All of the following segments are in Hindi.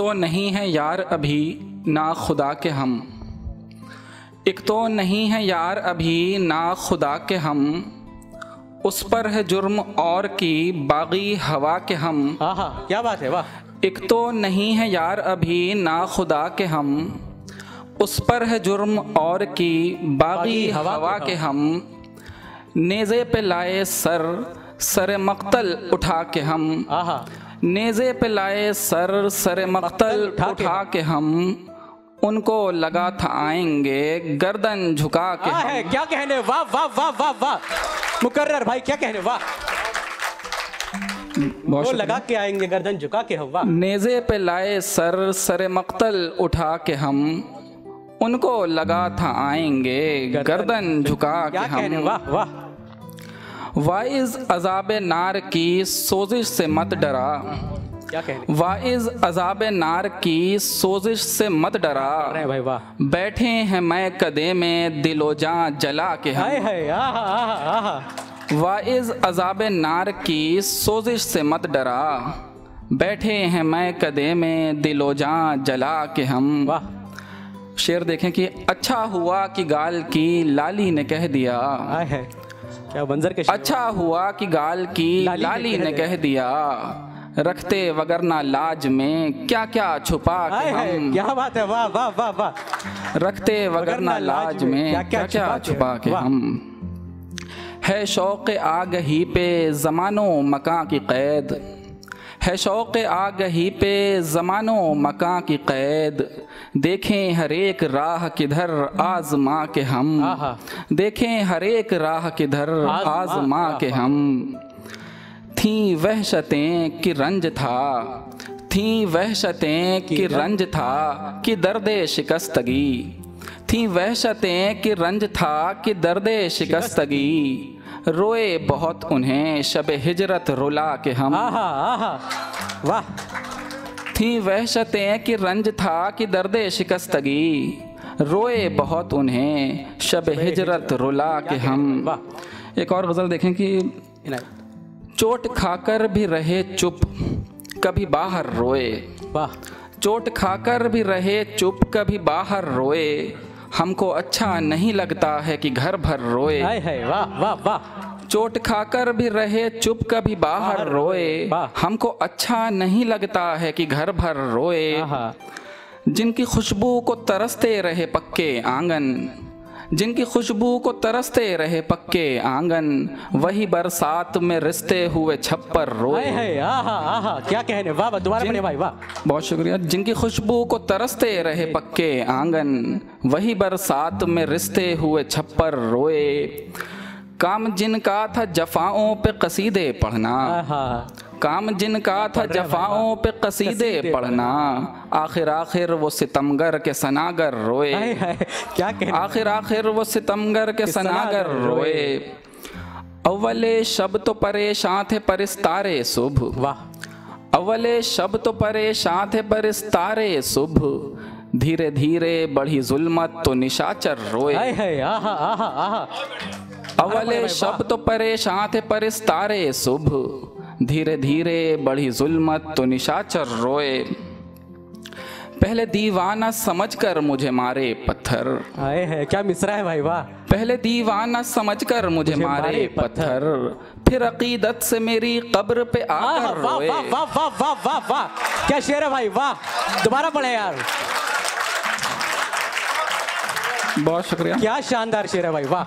तो नहीं है यार अभी ना खुदा के हम। एक तो नहीं है यार अभी ना खुदा के हम। उस पर है जुर्म और की बागी हवा के हम। हाँ हाँ क्या बात है वाह। एक तो नहीं है यार अभी ना खुदा के हम। उस पर है जुर्म और की बागी हवा हवा के के हम। नेज़े पे लाए सर सर मक्तल उठा के हम। आहा। नेज़े पे लाए सर सर मख्तल उठा के हम उनको लगा था आएँगे गर्दन झुका के हाँ है क्या कहने? वाह वाह वाह वाह वाह। मुकर्रर भाई क्या कहने? वाह। वो लगा के आएँगे गर्दन झुका के हम वाह। नेज़े पे लाए सर सर मक्तल उठा के हम उनको लगा था आएँगे गर्दन झुका के हम। वाह वाह। वाइज अजाब नार की सोजिश से मत डरा। वाइज अजाब नार की सोजिश से मत डरा। भाई वाह। बैठे हैं मैं कदे में दिलो जां जला के हम। हाय हाय आहा आहा आहा। वाइज अजाब नार की सोजिश से मत डरा। बैठे हैं मैं कदे में दिलो जां जला के हम। वाह। शेर देखें कि अच्छा हुआ कि गाल की लाली ने कह दिया। है क्या बंजर के अच्छा हुआ कि गाल की लाली ने लाली कह ने दिया। कह दिया रखते वगरना लाज में क्या क्या छुपा के हम? क्या बात है वाह वाह वाह वाह। रखते वगरना लाज में क्या क्या छुपा के हम? है शौक आग ही पे जमानो मकां की कैद। है शौक आगही पे जमानो मकां की कैद। देखें हर एक राह किधर आजमा के हम। देखें हर एक राह किधर आजमा, के। हम। थी वहशतें कि रंज था। थी वहशतें कि रंज था कि दर्द शिकस्तगी। थी वहशतें कि रंज था कि दर्द शिकस्तगी। रोए बहुत उन्हें शब हिजरत रुला के हम। आहा आहा। वाह। थी वहशतें कि रंज था कि दर्द शिकस्तगी। रोए बहुत उन्हें शब हिजरत रुला के हम। एक और गज़ल देखें कि चोट खाकर भी रहे चुप कभी बाहर रोए। वाह। चोट खाकर भी रहे चुप कभी बाहर रोए। हमको अच्छा नहीं लगता है कि घर भर रोए। वाह वाह वाह। चोट खाकर भी रहे चुप कभी बाहर रोए। हमको अच्छा नहीं लगता है कि घर भर रोए। जिनकी खुशबू को तरसते रहे पक्के आँगन जिनकी खुशबू को तरसते रहे पक्के आँगन वही बरसात में रिश्ते हुए छप्पर रोए। आहा आहा क्या कहने वाह वाह दोबारा पढ़े भाई वाह। बहुत शुक्रिया। जिनकी खुशबू को तरसते रहे पक्के आँगन वही बरसात में रिश्ते हुए छप्पर रोए। काम जिनका था जफाओं पे कसीदे पढ़ना। काम जिनका था जफाओं पे कसीदे पढ़ना। आखिर आखिर वो सितमगर के सनागर रोए। क्या आखिर आखिर वो सितमगर के सनागर रोए। अव्वले शब तो परेशान थे परिस्तारे शुभ वाह। अव्वले शब तो परेशान थे परिस्तारे शुभ धीरे धीरे बढ़ी जुल्मत तो निशाचर रोए। आहा आहा आहा। अव्वले शब तो परेशान थे परिस्तारे शुभ। धीरे धीरे बढ़ी जुल्मत तो निशाचर रोए। पहले दीवाना समझकर मुझे मारे पत्थर। हाय हाय क्या मिसरा है भाई वाह। पहले दीवाना समझकर मुझे मुझे मारे मारे पत्थर। फिर अकीदत से मेरी कब्र पे आकर रोए। वाह वाह वाह वाह वाह वाह। क्या शेर है भाई वाह। दोबारा पढ़े यार। बहुत शुक्रिया। क्या शानदार शेर है भाई वाह।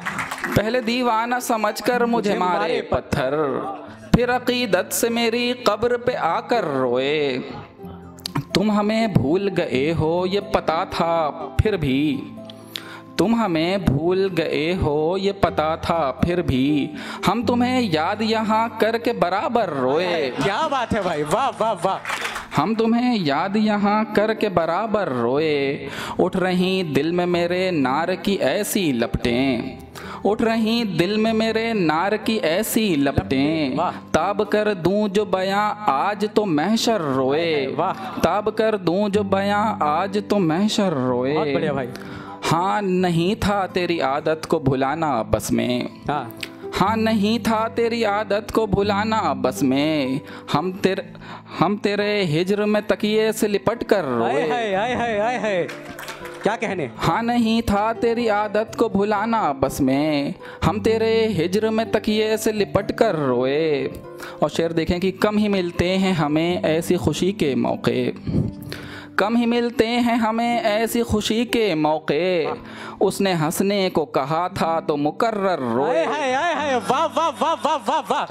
पहले दीवाना समझकर मुझे मारे पत्थर। फिर अकीदत से मेरी कब्र पे आकर रोए। तुम हमें भूल गए हो ये पता था फिर भी। तुम हमें भूल गए हो ये पता था फिर भी। हम तुम्हें याद यहाँ करके बराबर रोए। क्या बात है भाई वाह वाह वाह। हम तुम्हें याद यहाँ करके बराबर रोए। उठ रही दिल में मेरे नार की ऐसी लपटें। उठ रही दिल में मेरे नार की ऐसी लपटें। ताब कर दूँ जो बयां आज तो महशर रोए। ताब कर दूँ जो बयां आज तो महशर रोए। बहुत बढ़िया भाई। हाँ नहीं था तेरी आदत को भुलाना बस में। हाँ। हाँ नहीं था तेरी आदत को भुलाना बस में। हम तेरे हम तेरे हिजर में तकिए से लिपट कर रोए। हाय आए हाय आए हाय। क्या कहने? हाँ नहीं था तेरी आदत को भुलाना बस में। हम तेरे हिजर में तकिए से लिपट कर रोए। और शेर देखें कि कम ही मिलते हैं हमें ऐसी खुशी के मौके। कम ही मिलते हैं हमें ऐसी खुशी के मौके। उसने हंसने को कहा था तो मुकर्र रोए। हाय आए हाय वाह वाह वाह वाह वाह वाह।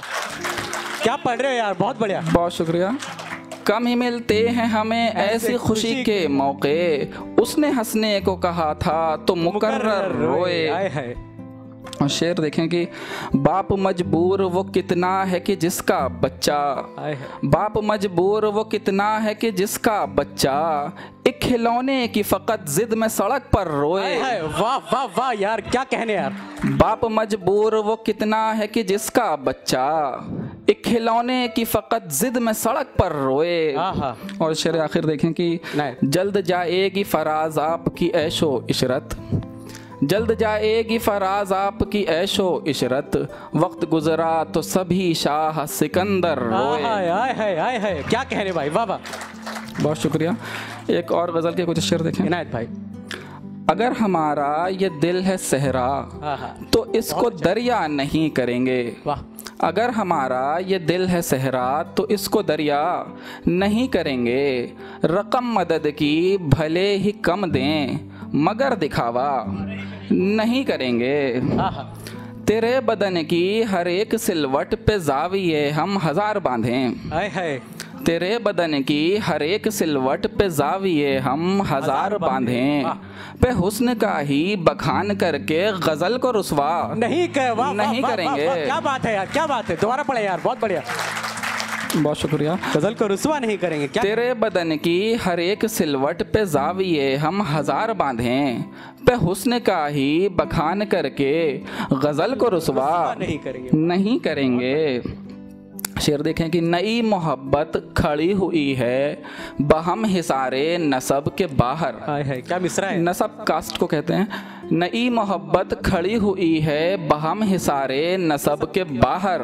क्या पढ़ रहे हो यार? बहुत बढ़िया। बहुत शुक्रिया। कम ही मिलते हैं हमें ऐसी खुशी के मौके। उसने हंसने को कहा था तो मुकर्र रोए। आए हाय और शेर देखें कि बाप मजबूर वो कितना है कि जिसका बच्चा। बाप मजबूर वो कितना है कि जिसका बच्चा। एक खिलौने की फकत जिद में सड़क पर रोए। वाह वाह वाह यार क्या कहने यार। बाप मजबूर वो कितना है कि जिसका बच्चा। एक खिलौने की फकत जिद में सड़क पर रोए। और शेर आखिर देखें कि जल्द जाएगी फराज आपकी ऐशो इशरत। जल्द जाएगी फराज आपकी ऐशो इशरत। वक्त गुजरा तो सभी शाह सिकंदर रोए। आए हाय आए हाय क्या कहने भाई? वाह वाह। बहुत शुक्रिया। एक और गज़ल के कुछ शेर देखें। इनायत भाई। अगर हमारा ये दिल है सहरा तो इसको दरिया नहीं करेंगे। वाह। अगर हमारा ये दिल है सहरा तो इसको दरिया नहीं करेंगे। रकम मदद की भले ही कम दें मगर दिखावा नहीं करेंगे। तेरे बदन की हर एक सिलवट पे जाविए हम हज़ार बांधें। हाय हाय। तेरे बदन की हर एक सिलवट पे जाविये हम हज़ार बांधे। पे हुस्न का ही बखान करके गज़ल को रुसवा। नहीं वाह वाह, नहीं वाह, करेंगे। वाह, क्या बात है यार क्या बात है। दोबारा पढ़े यार बहुत बढ़िया। बहुत शुक्रिया। गज़ल को रुसवा नहीं करेंगे क्या? तेरे बदन की हर एक सिलवट पे जाविये हम हज़ार बांधे। पे हुस्न का ही बखान करके गज़ल को रुसवा नहीं करेंगे। नहीं करेंगे। शेर देखें कि नई मोहब्बत खड़ी हुई है बहम हिसारे नसब के बाहर। आए हाय क्या मिसरा है? नसब कास्ट को कहते हैं। नई मोहब्बत खड़ी हुई है बहम हिसारे नसब के बाहर।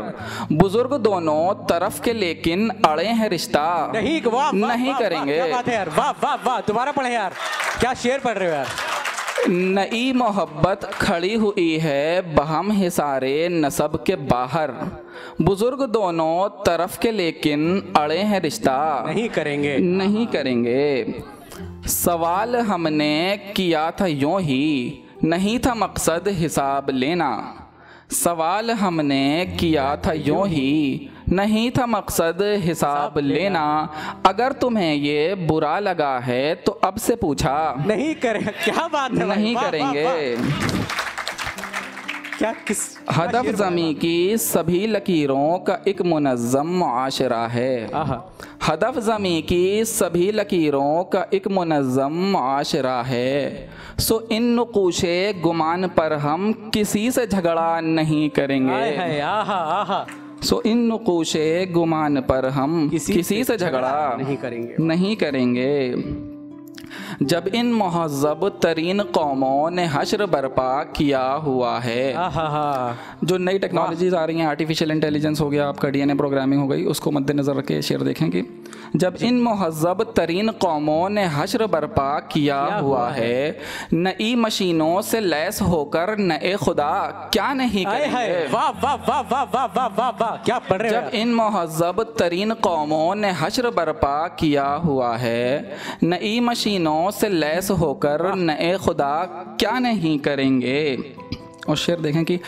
बुज़ुर्ग दोनों तरफ़ के लेकिन अड़े हैं रिश्ता। नहीं वाह वाह, नहीं करेंगे। बात है यार वाह वाह वाह दोबारा पढ़े यार। क्या शेर पढ़ रहे हो यार। नई मोहब्बत खड़ी हुई है बहम हिसारे नसब के बाहर। बुज़ुर्ग दोनों तरफ़ के लेकिन अड़े हैं रिश्ता। नहीं करेंगे। नहीं करेंगे। सवाल हमने किया था यूँ ही नहीं था मकसद हिसाब लेना। सवाल हमने किया था यूँ ही नहीं था मकसद हिसाब लेना। अगर तुम्हें ये बुरा लगा है तो अब से पूछा। नहीं करें। क्या बात है नहीं करेंगे। क्या किस हदफ जमी की सभी लकीरों का एक मुनज़म मुआशरा है। हदफ जमी की सभी लकीरों का एक मुनज़्ज़म मुआशरा है। सो इन नकूशे गुमान पर हम किसी से झगड़ा नहीं करेंगे। हाय आहा आहा। सो इन नकूशे गुमान पर हम किसी किसी, से झगड़ा नहीं करेंगे। नहीं करेंगे। जब इन महजब तरीन कौमों ने हशर बर्पा किया हुआ है जो नई टेक्नोलॉजीज़ आ रही हैं आर्टिफिशियल इंटेलिजेंस हो गया आपका डीएनए प्रोग्रामिंग हो गई उसको मद्देनज़र रखे शेयर देखेंगे। देखें कि जब इन महजब तरीन कौमों ने हशर बर्पा किया हुआ है? नई मशीनों से लैस होकर नए खुदा क्या नहीं आए हाय करेंगे? वाह वाह वाह वाह वाह वाह वाह वाह क्या पढ़ रहे जब इन महजब तरीन कौमों ने हशर बर्पा किया हुआ है नई मशीनों से लैस होकर नए खुदा क्या नहीं करेंगे? और शेर देखें कि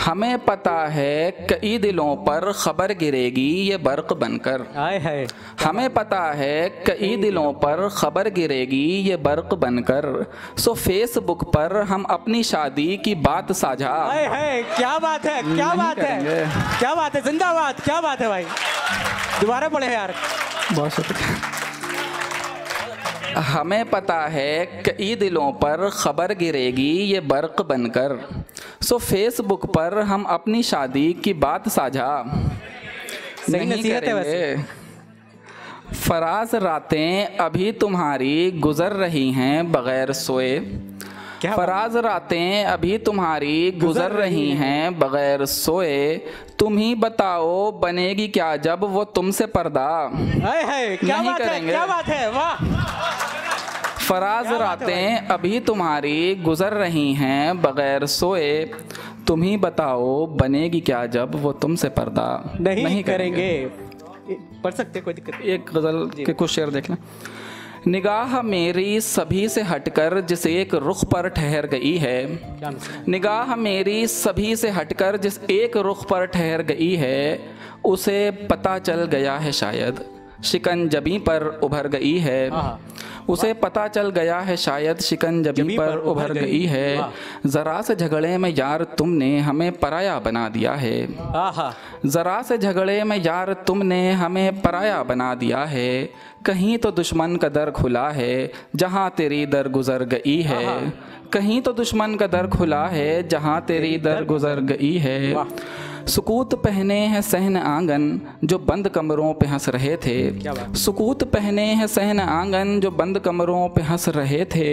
हमें पता है कई दिलों पर खबर गिरेगी ये बर्क बनकर। आए हाय। हमें पता है कई दिलों पर खबर गिरेगी ये बर्क बनकर। सो फेसबुक पर हम अपनी शादी की बात साझा। आए हाय क्या बात है क्या बात है क्या बात है जिंदाबाद क्या बात है भाई। दोबारा पढ़े यार। बहुत शुक्रिया। हमें पता है कई दिलों पर खबर गिरेगी ये बर्क बनकर। सो फेसबुक पर हम अपनी शादी की बात साझा नहीं नसीहत है वैसे। फराज रातें अभी तुम्हारी गुजर रही हैं बगैर सोए। क्या फराज रातें अभी तुम्हारी गुजर रही हैं। बगैर सोए। तुम ही बताओ बनेगी क्या जब वो तुमसे पर्दा? हाय हाय क्या नहीं बात करेंगे। है। क्या बात है वाह। फराज रातें अभी तुम्हारी गुजर रही हैं बगैर सोए। तुम ही बताओ बनेगी क्या जब वो तुमसे पर्दा? नहीं, नहीं करेंगे। करेंगे। पढ़ सकते कोई दिक्कत एक गज़ल के कुछ शेर देख लें। निगाह मेरी सभी से हटकर जिस एक रुख पर ठहर गई है? निगाह मेरी सभी से हटकर जिस एक रुख पर ठहर गई है उसे पता चल गया है शायद। शिकंजबी पर उभर गई है। उसे पता चल गया है शायद शिकंजबी जबी पर उभर गई। है। जरा से झगड़े में यार तुमने हमें पराया बना दिया है। जरा से झगड़े में यार तुमने हमें पराया बना दिया है। कहीं तो दुश्मन का दर खुला है जहाँ तेरी दर गुजर गई है। कहीं तो दुश्मन का दर खुला है जहाँ तेरी दर गुजर गई है। सुकूत पहने हैं सहन आँगन जो बंद कमरों पे हंस रहे थे। सुकूत पहने हैं सहन आँगन जो बंद कमरों पे हंस रहे थे।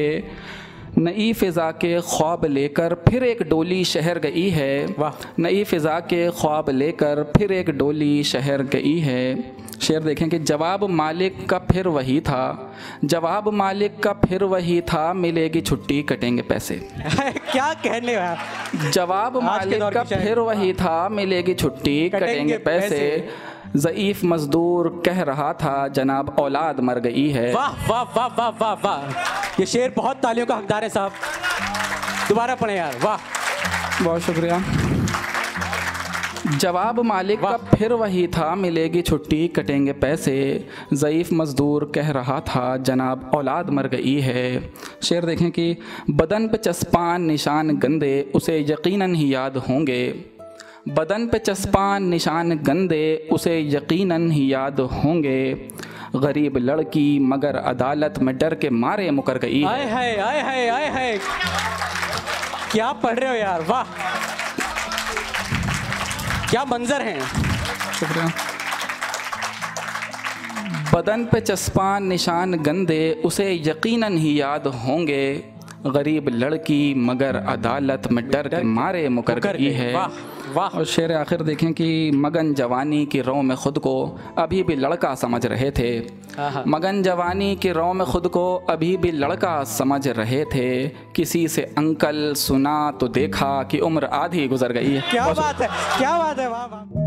नई फिज़ा के ख्वाब लेकर फिर एक डोली शहर गई है। वाह। नई फिज़ा के ख्वाब लेकर फिर एक डोली शहर गई है। शेर देखें कि जवाब मालिक का फिर वही था। जवाब मालिक का फिर वही था मिलेगी छुट्टी कटेंगे पैसे। क्या कहने जवाब मालिक का फिर वही था मिलेगी छुट्टी कटेंगे कटेंगे पैसे। ज़ईफ मजदूर कह रहा था जनाब औलाद मर गई है। वाह वाह वाह वाह वाह वाह। ये शेर बहुत तालियों का हकदार है साहब। दोबारा पढ़े यार वाह। बहुत शुक्रिया। जवाब मालिक का फिर वही था मिलेगी छुट्टी कटेंगे पैसे। ज़ईफ़ मज़दूर कह रहा था जनाब औलाद मर गई है। शेर देखें कि बदन पे चस्पान निशान गंदे उसे यकीनन ही याद होंगे। बदन पे चस्पान निशान गंदे उसे यकीनन ही याद होंगे। गरीब लड़की मगर अदालत में डर के मारे मुकर गई आए है आए हाय आए हाय। क्या पढ़ रहे हो यार वाह। क्या मंजर हैं। बदन पे चस्पान निशान गंदे उसे यकीनन ही याद होंगे। गरीब लड़की मगर अदालत में डर के मारे मुकर गई। है। वाह। और शेर आखिर देखें कि मगन जवानी की रो में खुद को अभी भी लड़का समझ रहे थे। मगन जवानी की रो में खुद को अभी भी लड़का समझ रहे थे। किसी से अंकल सुना तो देखा कि उम्र आधी गुजर गई है। क्या बात है क्या बात है वाह वाह।